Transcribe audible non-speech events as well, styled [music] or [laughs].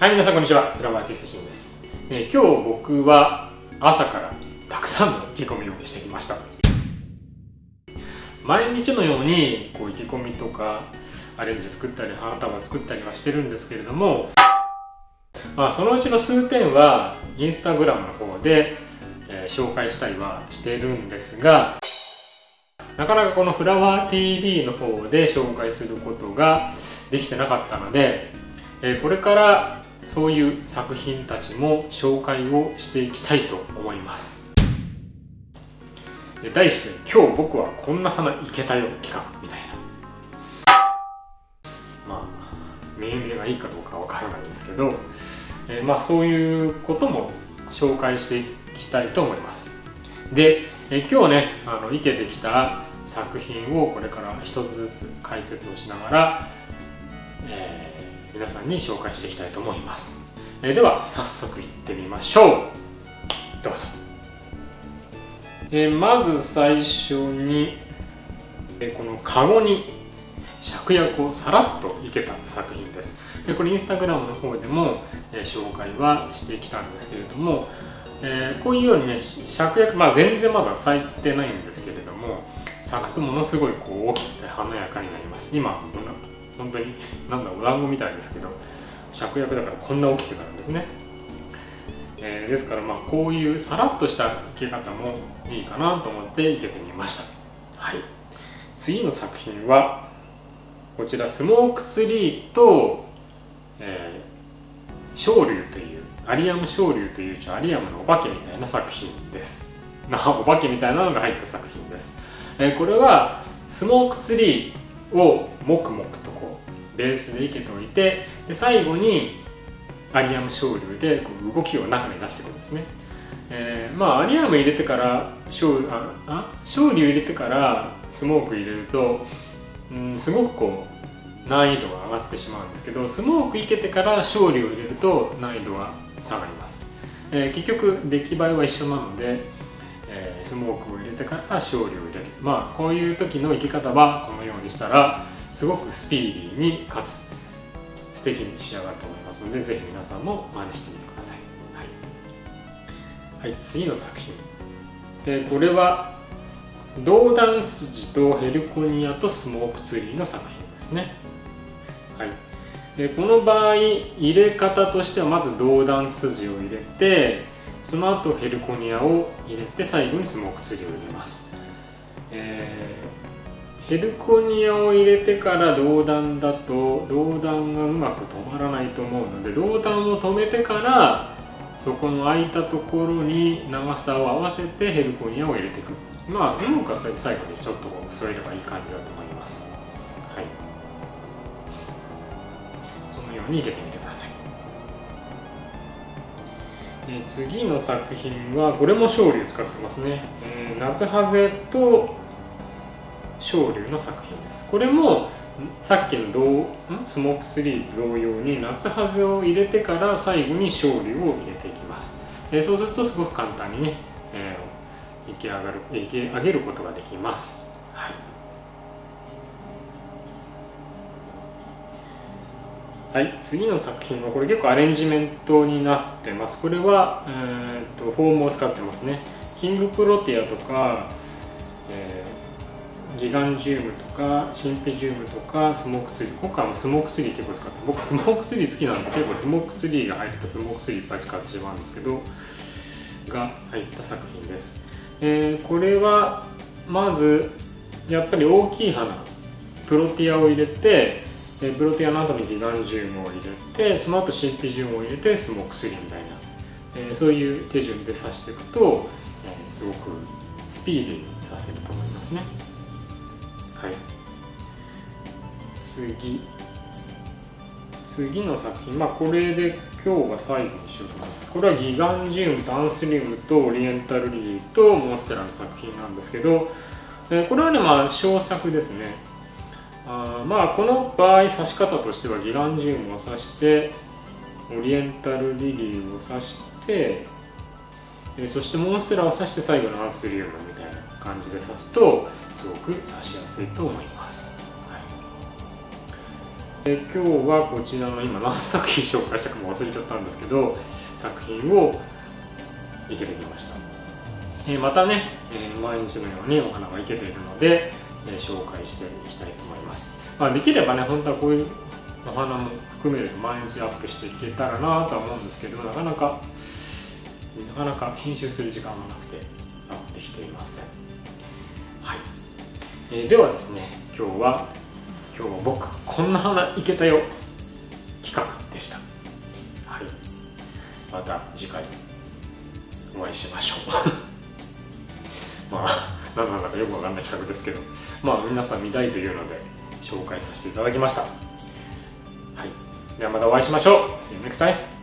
はい、皆さんこんにちは。フラワーティスシンです。ね、今日僕は朝からたくさんの意気込みをしてきました。毎日のようにこう意気込みとかアレンジ作ったり花束作ったりはしてるんですけれども、まあ、そのうちの数点はインスタグラムの方で、えー紹介したりはしてるんですがなかなかこのフラワー TV の方で紹介することができてなかったので、えーこれからそういう作品たちも紹介をしていきたいと思います。え題して「今日僕はこんな花いけたよ」企画みたいな。まあ命名がいいかどうかわからないんですけど、えまあそういうことも紹介していきたいと思います。で、え今日ねあの生けてきた作品をこれから一つずつ解説をしながら、えー皆さんに紹介していきたいと思います、えーでは早速いってみましょう。どうぞ、えーまず最初に、えこのカゴに芍薬をさらっと生けた作品です。でこれインスタグラムの方でも、え紹介はしてきたんですけれども、えーこういうようにね芍薬まあ全然まだ咲いてないんですけれども咲くとものすごいこう大きくて華やかになります。今こんな本当になんだお団子みたいですけど芍薬だからこんな大きくなるんですね、えーですからまあこういうさらっとした生け方もいいかなと思って生けてみました。はい。次の作品はこちらスモークツリーと、えー、昇竜というアリアム昇竜というちょアリアムのお化けみたいな作品です。なお化けみたいなのが入った作品です、えーこれはスモークツリーをもくもくとこうベースで生けておいてで最後にアリアム昇竜でこう動きを中に出していくんですね。えーまあアリアム入れてから昇ああ昇竜入れてからスモーク入れるとうん、すごくこう難易度が上がってしまうんですけどスモークいけてから勝利を入れると難易度は下がります、えー結局出来栄えは一緒なので、えースモークを入れてから勝利を入れる。まあこういう時の生き方はこのようにしたらすごくスピーディーにかつ。素敵に仕上がると思いますのでぜひ皆さんも真似してみてください。はい、はい、次の作品、えーこれは銅弾筋とヘルコニアとスモークツリーの作品ですね。はい、でこの場合入れ方としてはまず銅弾筋を入れてその後ヘルコニアを入れて最後にスモークツリーを入れます。えーヘルコニアを入れてから銅弾だと銅弾がうまく止まらないと思うので銅弾を止めてからそこの空いたところに長さを合わせてヘルコニアを入れていく。まあその他はそれで最後にちょっと添えればいい感じだと思います。はい。そのように入れてみてえ次の作品はこれも昇竜使ってますね、えー夏ハゼと昇竜の作品です。これもさっきの銅ん？スモークツリー同様に夏ハゼを入れてから最後に昇竜を入れていきます、えーそうするとすごく簡単にね、えー、生き上がる生き上げることができます、はい。はい、次の作品はこれ結構アレンジメントになってます。これは、えー、とフォームを使ってますね。キングプロティアとか、えーギガンチウムとかシンピジウムとかスモークツリー。今回もスモークツリー結構使って僕スモークツリー好きなんで結構スモークツリーが入ったスモークツリーいっぱい使ってしまうんですけどが入った作品です、えーこれはまずやっぱり大きい花プロティアを入れてえプロティアの後にギガンジウムを入れてその後シンピジウムを入れてスモークツリーみたいな、えーそういう手順で刺していくと、えーすごくスピーディーに刺せると思いますね。はい。次。次の作品。まあこれで今日が最後にしようと思います。これはギガンジウムとアンスリウムとオリエンタルリリーとモンステラの作品なんですけど、えこれはねまあ小作ですね。あまあこの場合刺し方としてはギガンジウムを刺してオリエンタルリリーを刺して、えそしてモンステラを刺して最後のアンスリウムみたいな感じで刺すとすごく刺しやすいと思います、はい。え今日はこちらの今何作品紹介したかも忘れちゃったんですけど作品を生けてきました、えまたね、え毎日のようにお花が生けているので、紹介していきたいと思います、まあ、できればね本当はこういうお花も含めると毎日アップしていけたらなとは思うんですけどなかなかなかなか編集する時間がなくてアップできていません。はい、えー、ではですね今日は今日は僕こんな花いけたよ企画でした。はい。また次回お会いしましょう。ま [laughs] あ何なんだかよくわかんない企画ですけどまあ皆さん見たいというので紹介させていただきました。はい。ではまたお会いしましょう。See you next time